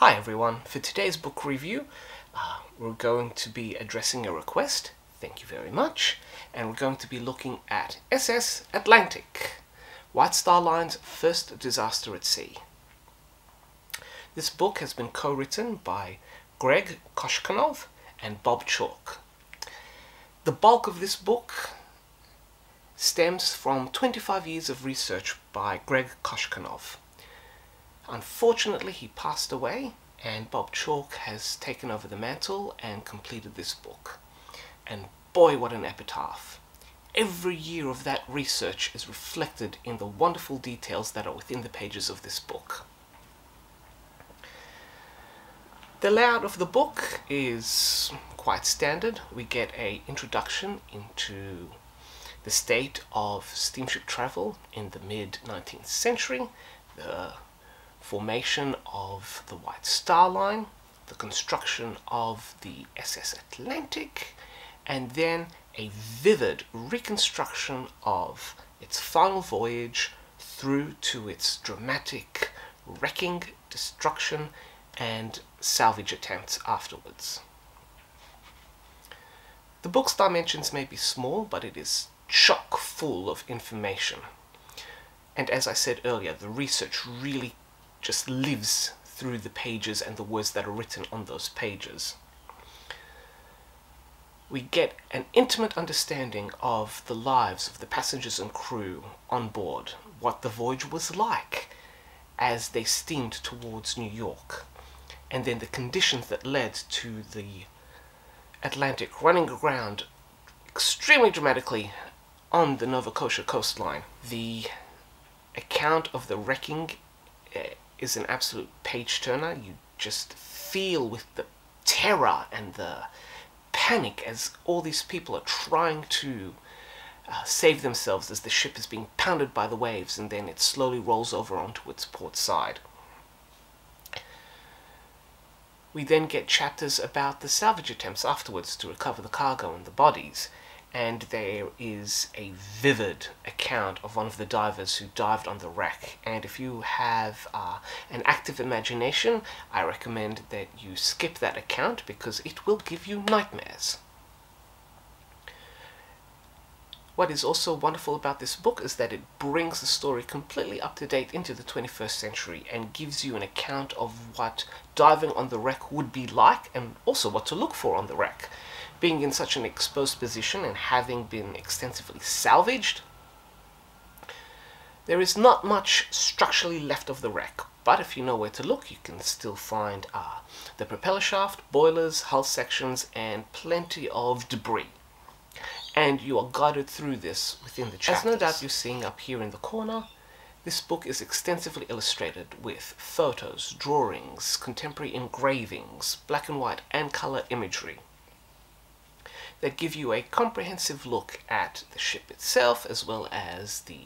Hi everyone, for today's book review uh, we're going to be addressing a request, thank you very much, and we're going to be looking at SS Atlantic, White Star Line's first disaster at sea. This book has been co-written by Greg Cochkanoff and Bob Chaulk. The bulk of this book stems from 25 years of research by Greg Cochkanoff. Unfortunately, he passed away, and Bob Chaulk has taken over the mantle and completed this book. And boy, what an epitaph! Every year of that research is reflected in the wonderful details that are within the pages of this book. The layout of the book is quite standard. We get a introduction into the state of steamship travel in the mid 19th century, the formation of the White Star Line, the construction of the SS Atlantic, and then a vivid reconstruction of its final voyage through to its dramatic wrecking, destruction, and salvage attempts afterwards. The book's dimensions may be small, but it is chock full of information. And as I said earlier, the research really just lives through the pages and the words that are written on those pages. We get an intimate understanding of the lives of the passengers and crew on board, what the voyage was like as they steamed towards New York, and then the conditions that led to the Atlantic running aground extremely dramatically on the Nova Scotia coastline. The account of the wrecking eh, is an absolute page turner. You just feel with the terror and the panic as all these people are trying to uh, save themselves as the ship is being pounded by the waves and then it slowly rolls over onto its port side. We then get chapters about the salvage attempts afterwards to recover the cargo and the bodies and there is a vivid account of one of the divers who dived on the wreck and if you have uh, an active imagination I recommend that you skip that account because it will give you nightmares. What is also wonderful about this book is that it brings the story completely up to date into the 21st century and gives you an account of what diving on the wreck would be like and also what to look for on the wreck being in such an exposed position and having been extensively salvaged, there is not much structurally left of the wreck, but if you know where to look, you can still find uh, the propeller shaft, boilers, hull sections, and plenty of debris. And you are guided through this within the chapters. As no doubt you're seeing up here in the corner, this book is extensively illustrated with photos, drawings, contemporary engravings, black and white and color imagery that give you a comprehensive look at the ship itself as well as the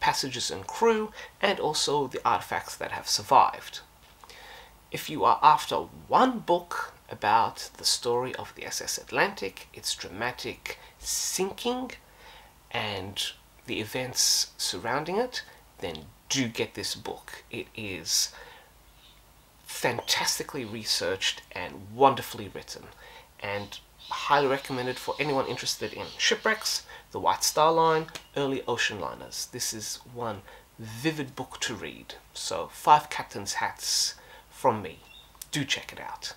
passengers and crew and also the artifacts that have survived. If you are after one book about the story of the SS Atlantic, its dramatic sinking and the events surrounding it, then do get this book. It is fantastically researched and wonderfully written and highly recommended for anyone interested in shipwrecks, the White Star Line, early ocean liners. This is one vivid book to read. So five captain's hats from me. Do check it out.